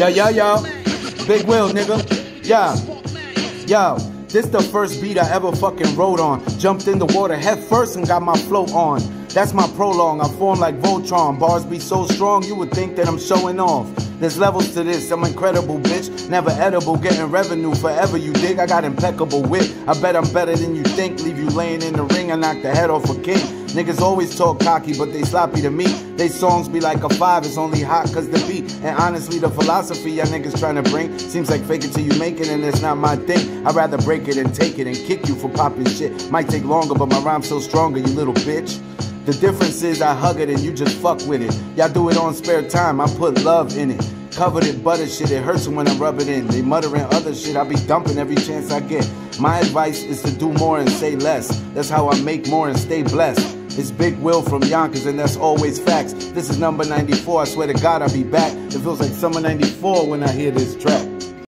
Yo, yo, yo. Big Will, nigga. Yeah. Yo. This the first beat I ever fucking wrote on. Jumped in the water head first and got my float on. That's my prologue. I form like Voltron. Bars be so strong, you would think that I'm showing off. There's levels to this. I'm incredible, bitch. Never edible, getting revenue forever. You dig? I got impeccable wit. I bet I'm better than you think. Leave you laying in the ring. I knock the head off a king. Niggas always talk cocky, but they sloppy to me. They songs be like a five, it's only hot cause the beat. And honestly, the philosophy y'all niggas trying to bring seems like fake it till you make it, and it's not my thing. I'd rather break it and take it and kick you for popping shit. Might take longer, but my rhyme's so stronger, you little bitch. The difference is I hug it and you just fuck with it. Y'all do it on spare time, I put love in it. Covered in butter shit, it hurts when I rub it in. They muttering other shit, I be dumping every chance I get. My advice is to do more and say less. That's how I make more and stay blessed. It's Big Will from Yonkers, and that's always facts. This is number 94. I swear to God, I'll be back. It feels like summer 94 when I hear this track.